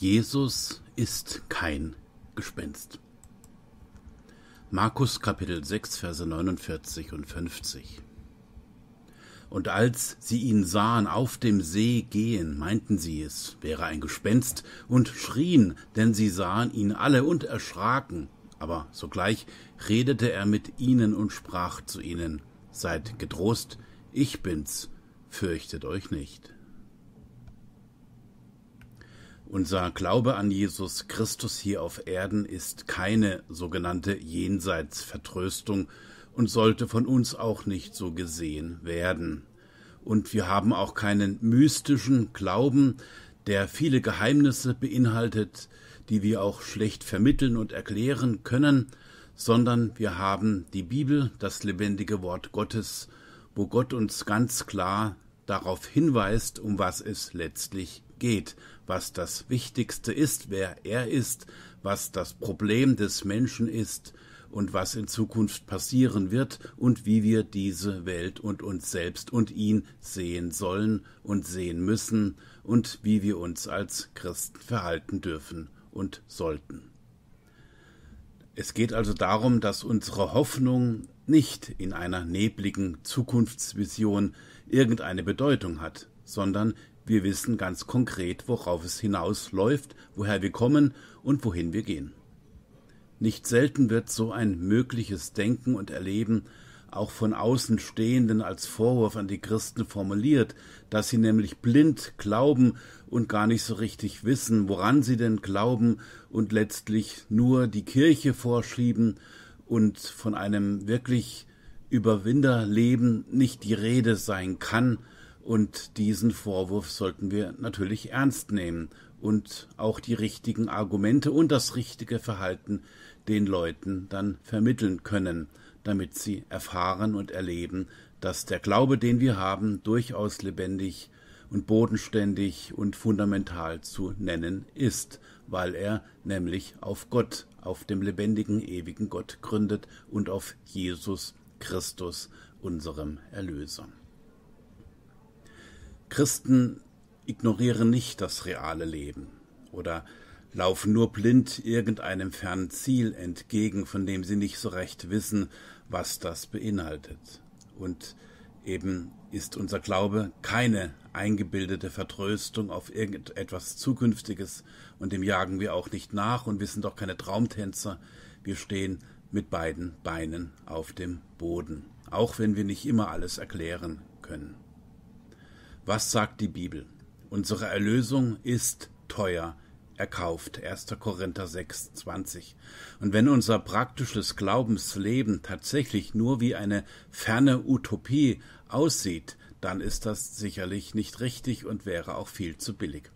Jesus ist kein Gespenst. Markus Kapitel 6, Verse 49 und 50. Und als sie ihn sahen auf dem See gehen, meinten sie, es wäre ein Gespenst, und schrien, denn sie sahen ihn alle und erschraken. Aber sogleich redete er mit ihnen und sprach zu ihnen, Seid getrost, ich bin's, fürchtet euch nicht. Unser Glaube an Jesus Christus hier auf Erden ist keine sogenannte Jenseitsvertröstung und sollte von uns auch nicht so gesehen werden. Und wir haben auch keinen mystischen Glauben, der viele Geheimnisse beinhaltet, die wir auch schlecht vermitteln und erklären können, sondern wir haben die Bibel, das lebendige Wort Gottes, wo Gott uns ganz klar darauf hinweist, um was es letztlich geht, was das Wichtigste ist, wer er ist, was das Problem des Menschen ist und was in Zukunft passieren wird und wie wir diese Welt und uns selbst und ihn sehen sollen und sehen müssen und wie wir uns als Christen verhalten dürfen und sollten. Es geht also darum, dass unsere Hoffnung nicht in einer nebligen Zukunftsvision irgendeine Bedeutung hat, sondern wir wissen ganz konkret, worauf es hinausläuft, woher wir kommen und wohin wir gehen. Nicht selten wird so ein mögliches Denken und Erleben auch von Außenstehenden als Vorwurf an die Christen formuliert, dass sie nämlich blind glauben und gar nicht so richtig wissen, woran sie denn glauben und letztlich nur die Kirche vorschieben und von einem wirklich Überwinderleben nicht die Rede sein kann, und diesen Vorwurf sollten wir natürlich ernst nehmen und auch die richtigen Argumente und das richtige Verhalten den Leuten dann vermitteln können, damit sie erfahren und erleben, dass der Glaube, den wir haben, durchaus lebendig und bodenständig und fundamental zu nennen ist, weil er nämlich auf Gott, auf dem lebendigen, ewigen Gott gründet und auf Jesus Christus, unserem Erlöser. Christen ignorieren nicht das reale Leben oder laufen nur blind irgendeinem fernen Ziel entgegen, von dem sie nicht so recht wissen, was das beinhaltet. Und eben ist unser Glaube keine eingebildete Vertröstung auf irgendetwas Zukünftiges, und dem jagen wir auch nicht nach und wir sind doch keine Traumtänzer, wir stehen mit beiden Beinen auf dem Boden, auch wenn wir nicht immer alles erklären können. Was sagt die Bibel? Unsere Erlösung ist teuer erkauft. 1. Korinther 6, 20. Und wenn unser praktisches Glaubensleben tatsächlich nur wie eine ferne Utopie aussieht, dann ist das sicherlich nicht richtig und wäre auch viel zu billig.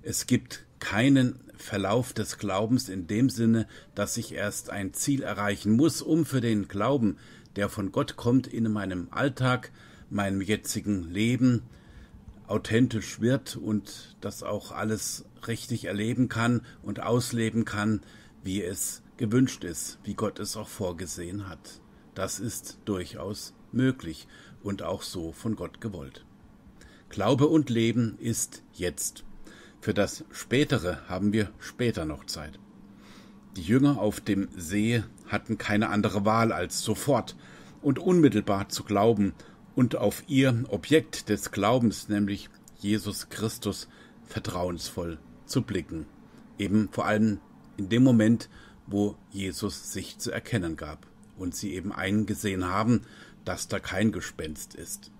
Es gibt keinen Verlauf des Glaubens in dem Sinne, dass ich erst ein Ziel erreichen muss, um für den Glauben, der von Gott kommt, in meinem Alltag, meinem jetzigen Leben, authentisch wird und das auch alles richtig erleben kann und ausleben kann, wie es gewünscht ist, wie Gott es auch vorgesehen hat. Das ist durchaus möglich und auch so von Gott gewollt. Glaube und Leben ist jetzt. Für das Spätere haben wir später noch Zeit. Die Jünger auf dem See hatten keine andere Wahl, als sofort und unmittelbar zu glauben und auf ihr Objekt des Glaubens, nämlich Jesus Christus, vertrauensvoll zu blicken. Eben vor allem in dem Moment, wo Jesus sich zu erkennen gab und sie eben eingesehen haben, dass da kein Gespenst ist.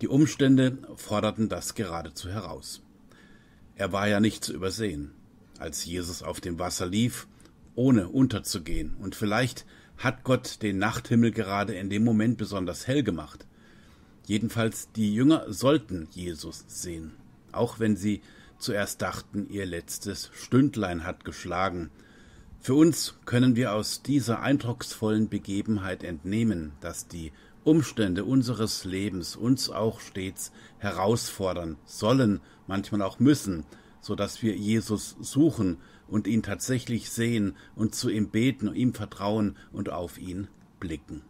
Die Umstände forderten das geradezu heraus. Er war ja nicht zu übersehen, als Jesus auf dem Wasser lief, ohne unterzugehen, und vielleicht hat Gott den Nachthimmel gerade in dem Moment besonders hell gemacht. Jedenfalls die Jünger sollten Jesus sehen, auch wenn sie zuerst dachten, ihr letztes Stündlein hat geschlagen. Für uns können wir aus dieser eindrucksvollen Begebenheit entnehmen, dass die Umstände unseres Lebens uns auch stets herausfordern sollen, manchmal auch müssen, so dass wir Jesus suchen und ihn tatsächlich sehen und zu ihm beten, ihm vertrauen und auf ihn blicken.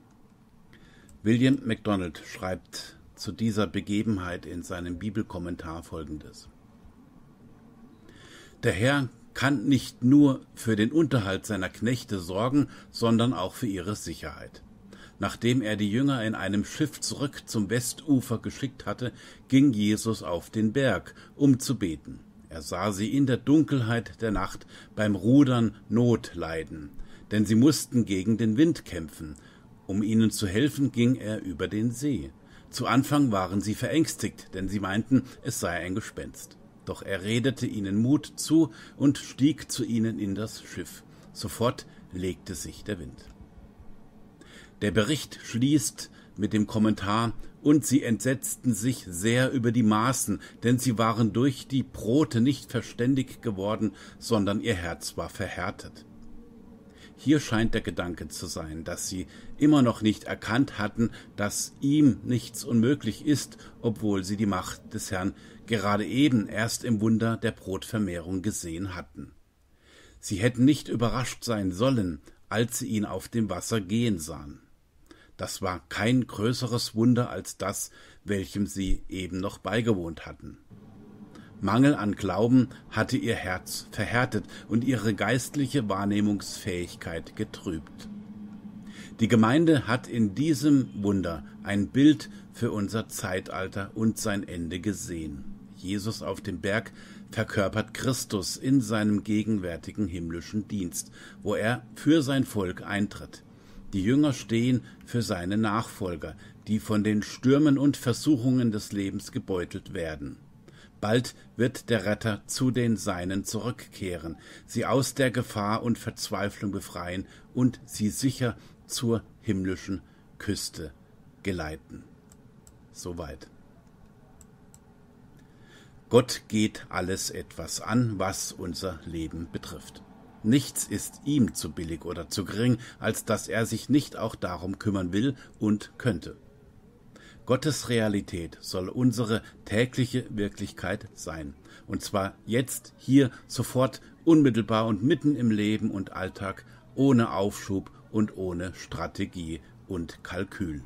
William MacDonald schreibt zu dieser Begebenheit in seinem Bibelkommentar folgendes. Der Herr kann nicht nur für den Unterhalt seiner Knechte sorgen, sondern auch für ihre Sicherheit. Nachdem er die Jünger in einem Schiff zurück zum Westufer geschickt hatte, ging Jesus auf den Berg, um zu beten. Er sah sie in der Dunkelheit der Nacht beim Rudern Not leiden, denn sie mussten gegen den Wind kämpfen. Um ihnen zu helfen, ging er über den See. Zu Anfang waren sie verängstigt, denn sie meinten, es sei ein Gespenst. Doch er redete ihnen Mut zu und stieg zu ihnen in das Schiff. Sofort legte sich der Wind. Der Bericht schließt mit dem Kommentar und sie entsetzten sich sehr über die Maßen, denn sie waren durch die Brote nicht verständig geworden, sondern ihr Herz war verhärtet. Hier scheint der Gedanke zu sein, dass sie immer noch nicht erkannt hatten, dass ihm nichts unmöglich ist, obwohl sie die Macht des Herrn gerade eben erst im Wunder der Brotvermehrung gesehen hatten. Sie hätten nicht überrascht sein sollen, als sie ihn auf dem Wasser gehen sahen. Das war kein größeres Wunder als das, welchem sie eben noch beigewohnt hatten. Mangel an Glauben hatte ihr Herz verhärtet und ihre geistliche Wahrnehmungsfähigkeit getrübt. Die Gemeinde hat in diesem Wunder ein Bild für unser Zeitalter und sein Ende gesehen. Jesus auf dem Berg verkörpert Christus in seinem gegenwärtigen himmlischen Dienst, wo er für sein Volk eintritt. Die Jünger stehen für seine Nachfolger, die von den Stürmen und Versuchungen des Lebens gebeutelt werden. Bald wird der Retter zu den Seinen zurückkehren, sie aus der Gefahr und Verzweiflung befreien und sie sicher zur himmlischen Küste geleiten. Soweit. Gott geht alles etwas an, was unser Leben betrifft. Nichts ist ihm zu billig oder zu gering, als dass er sich nicht auch darum kümmern will und könnte. Gottes Realität soll unsere tägliche Wirklichkeit sein, und zwar jetzt, hier, sofort, unmittelbar und mitten im Leben und Alltag, ohne Aufschub und ohne Strategie und Kalkül.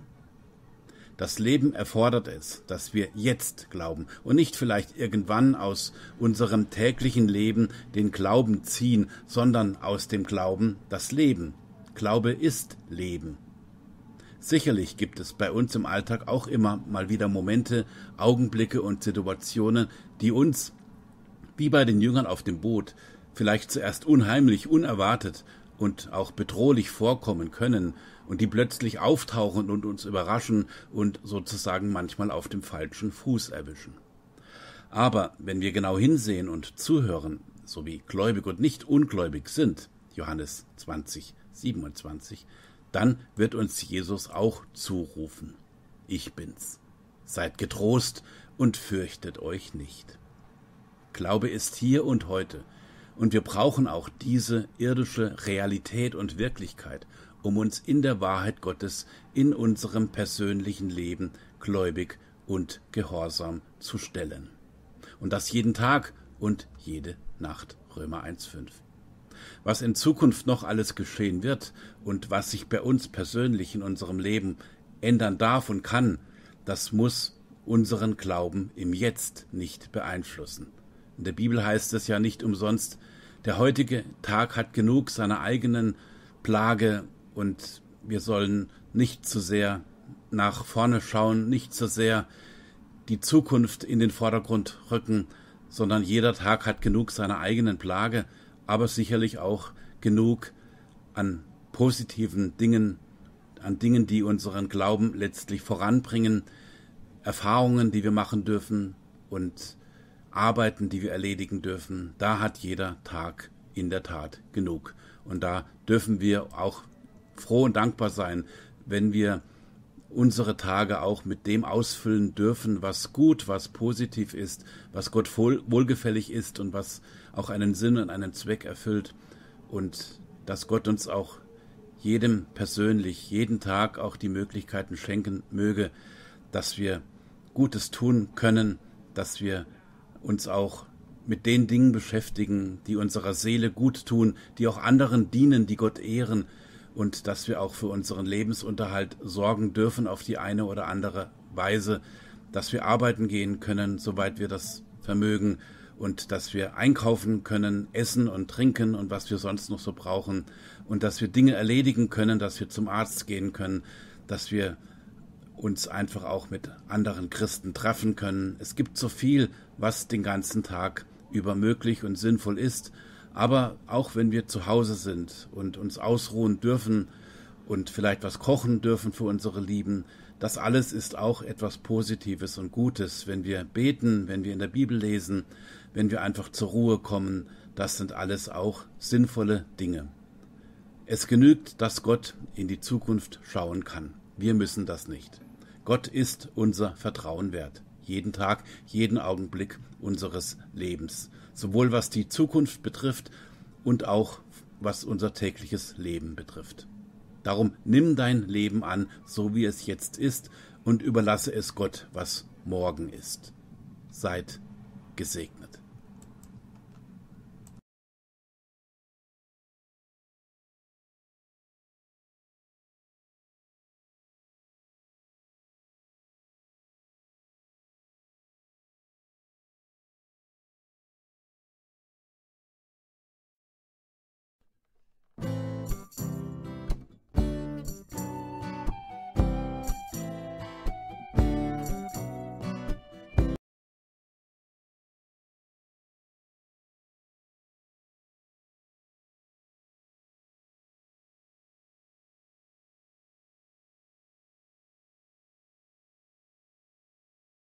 Das Leben erfordert es, dass wir jetzt glauben und nicht vielleicht irgendwann aus unserem täglichen Leben den Glauben ziehen, sondern aus dem Glauben das Leben. Glaube ist Leben. Sicherlich gibt es bei uns im Alltag auch immer mal wieder Momente, Augenblicke und Situationen, die uns, wie bei den Jüngern auf dem Boot, vielleicht zuerst unheimlich, unerwartet und auch bedrohlich vorkommen können, und die plötzlich auftauchen und uns überraschen und sozusagen manchmal auf dem falschen Fuß erwischen. Aber wenn wir genau hinsehen und zuhören, so wie gläubig und nicht ungläubig sind, Johannes 20, 27, dann wird uns Jesus auch zurufen. Ich bin's. Seid getrost und fürchtet euch nicht. Glaube ist hier und heute, und wir brauchen auch diese irdische Realität und Wirklichkeit, um uns in der Wahrheit Gottes in unserem persönlichen Leben gläubig und gehorsam zu stellen. Und das jeden Tag und jede Nacht. Römer 1.5. Was in Zukunft noch alles geschehen wird und was sich bei uns persönlich in unserem Leben ändern darf und kann, das muss unseren Glauben im Jetzt nicht beeinflussen. In der Bibel heißt es ja nicht umsonst, der heutige Tag hat genug seiner eigenen Plage und wir sollen nicht zu sehr nach vorne schauen, nicht zu sehr die Zukunft in den Vordergrund rücken, sondern jeder Tag hat genug seiner eigenen Plage, aber sicherlich auch genug an positiven Dingen, an Dingen, die unseren Glauben letztlich voranbringen, Erfahrungen, die wir machen dürfen und Arbeiten, die wir erledigen dürfen. Da hat jeder Tag in der Tat genug. Und da dürfen wir auch froh und dankbar sein, wenn wir unsere Tage auch mit dem ausfüllen dürfen, was gut, was positiv ist, was Gott wohl, wohlgefällig ist und was auch einen Sinn und einen Zweck erfüllt und dass Gott uns auch jedem persönlich, jeden Tag auch die Möglichkeiten schenken möge, dass wir Gutes tun können, dass wir uns auch mit den Dingen beschäftigen, die unserer Seele gut tun, die auch anderen dienen, die Gott ehren, und dass wir auch für unseren Lebensunterhalt sorgen dürfen auf die eine oder andere Weise, dass wir arbeiten gehen können, soweit wir das vermögen und dass wir einkaufen können, essen und trinken und was wir sonst noch so brauchen und dass wir Dinge erledigen können, dass wir zum Arzt gehen können, dass wir uns einfach auch mit anderen Christen treffen können. Es gibt so viel, was den ganzen Tag über möglich und sinnvoll ist, aber auch wenn wir zu Hause sind und uns ausruhen dürfen und vielleicht was kochen dürfen für unsere Lieben, das alles ist auch etwas Positives und Gutes, wenn wir beten, wenn wir in der Bibel lesen, wenn wir einfach zur Ruhe kommen, das sind alles auch sinnvolle Dinge. Es genügt, dass Gott in die Zukunft schauen kann. Wir müssen das nicht. Gott ist unser Vertrauen wert. Jeden Tag, jeden Augenblick unseres Lebens. Sowohl was die Zukunft betrifft und auch was unser tägliches Leben betrifft. Darum nimm dein Leben an, so wie es jetzt ist, und überlasse es Gott, was morgen ist. Seid gesegnet.